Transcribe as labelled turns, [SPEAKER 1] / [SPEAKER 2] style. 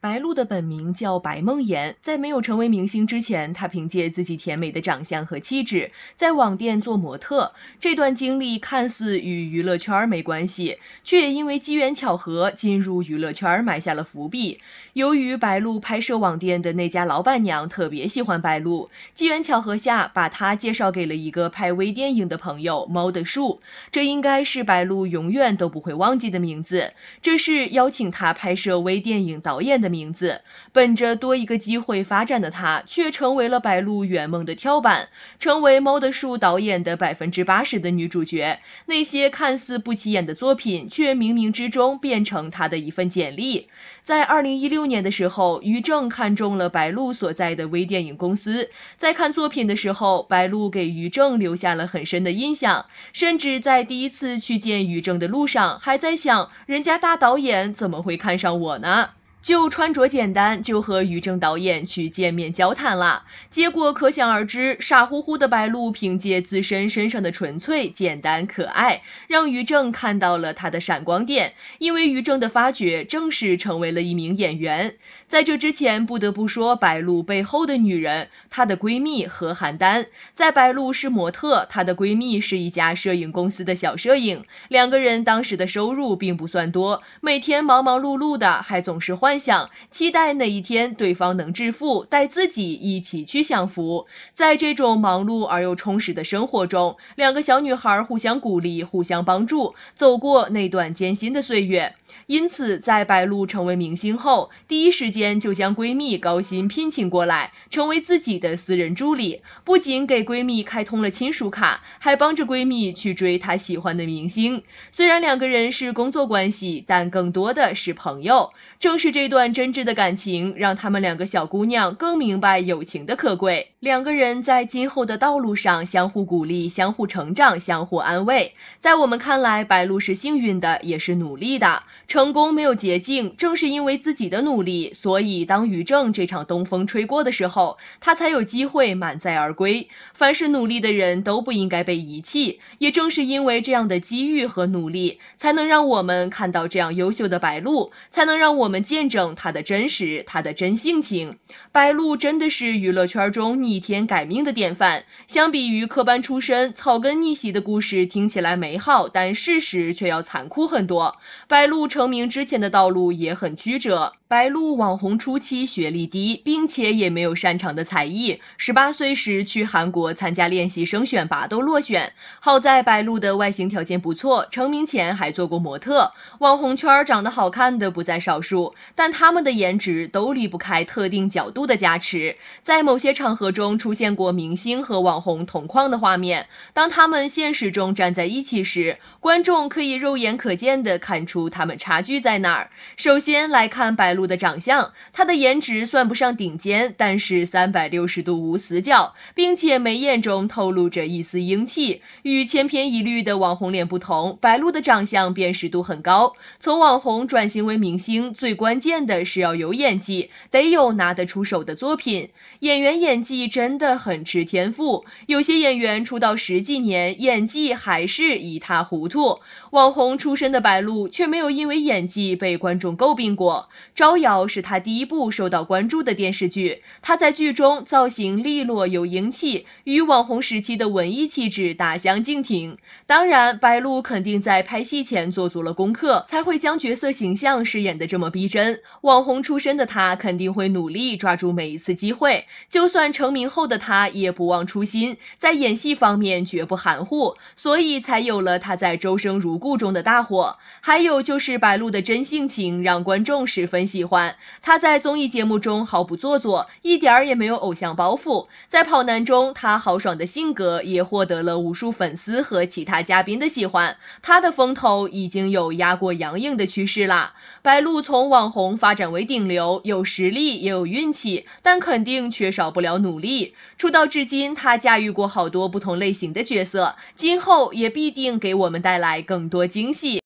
[SPEAKER 1] 白鹿的本名叫白梦妍，在没有成为明星之前，她凭借自己甜美的长相和气质，在网店做模特。这段经历看似与娱乐圈没关系，却也因为机缘巧合进入娱乐圈埋下了伏笔。由于白鹿拍摄网店的那家老板娘特别喜欢白鹿，机缘巧合下把她介绍给了一个拍微电影的朋友猫的树。这应该是白鹿永远都不会忘记的名字。这是邀请她拍摄微电影导演的。名字，本着多一个机会发展的他，却成为了白鹿圆梦的跳板，成为猫的树导演的百分之八十的女主角。那些看似不起眼的作品，却冥冥之中变成他的一份简历。在二零一六年的时候，于正看中了白鹿所在的微电影公司。在看作品的时候，白鹿给于正留下了很深的印象，甚至在第一次去见于正的路上，还在想：人家大导演怎么会看上我呢？就穿着简单，就和于正导演去见面交谈了。结果可想而知，傻乎乎的白鹿凭借自身身上的纯粹、简单、可爱，让于正看到了他的闪光点。因为于正的发掘，正式成为了一名演员。在这之前，不得不说白鹿背后的女人，她的闺蜜何邯丹。在白鹿是模特，她的闺蜜是一家摄影公司的小摄影。两个人当时的收入并不算多，每天忙忙碌碌的，还总是换。幻想、期待哪一天对方能致富，带自己一起去享福。在这种忙碌而又充实的生活中，两个小女孩互相鼓励、互相帮助，走过那段艰辛的岁月。因此，在白鹿成为明星后，第一时间就将闺蜜高薪聘请过来，成为自己的私人助理。不仅给闺蜜开通了亲属卡，还帮着闺蜜去追她喜欢的明星。虽然两个人是工作关系，但更多的是朋友。正是这这段真挚的感情，让他们两个小姑娘更明白友情的可贵。两个人在今后的道路上相互鼓励、相互成长、相互安慰。在我们看来，白鹿是幸运的，也是努力的。成功没有捷径，正是因为自己的努力，所以当于正这场东风吹过的时候，他才有机会满载而归。凡是努力的人都不应该被遗弃。也正是因为这样的机遇和努力，才能让我们看到这样优秀的白鹿，才能让。我们见证他的真实，他的真性情。白鹿真的是娱乐圈中逆天改命的典范。相比于科班出身、草根逆袭的故事，听起来美好，但事实却要残酷很多。白鹿成名之前的道路也很曲折。白鹿网红初期学历低，并且也没有擅长的才艺。十八岁时去韩国参加练习生选拔都落选。好在白鹿的外形条件不错，成名前还做过模特。网红圈长得好看的不在少数。但他们的颜值都离不开特定角度的加持，在某些场合中出现过明星和网红同框的画面。当他们现实中站在一起时，观众可以肉眼可见地看出他们差距在哪儿。首先来看白鹿的长相，她的颜值算不上顶尖，但是三百六十度无死角，并且眉眼中透露着一丝英气。与千篇一律的网红脸不同，白鹿的长相辨识度很高。从网红转型为明星最。关键的是要有演技，得有拿得出手的作品。演员演技真的很吃天赋，有些演员出道十几年，演技还是一塌糊涂。网红出身的白鹿却没有因为演技被观众诟病过。《招摇》是他第一部受到关注的电视剧，他在剧中造型利落又英气，与网红时期的文艺气质大相径庭。当然，白鹿肯定在拍戏前做足了功课，才会将角色形象饰演的这么。逼真，网红出身的他肯定会努力抓住每一次机会。就算成名后的他也不忘初心，在演戏方面绝不含糊，所以才有了他在《周生如故》中的大火。还有就是白鹿的真性情让观众十分喜喜欢。他在综艺节目中毫不做作，一点儿也没有偶像包袱。在《跑男》中，他豪爽的性格也获得了无数粉丝和其他嘉宾的喜欢。他的风头已经有压过杨颖的趋势啦。白鹿从网红发展为顶流，有实力也有运气，但肯定缺少不了努力。出道至今，他驾驭过好多不同类型的角色，今后也必定给我们带来更多惊喜。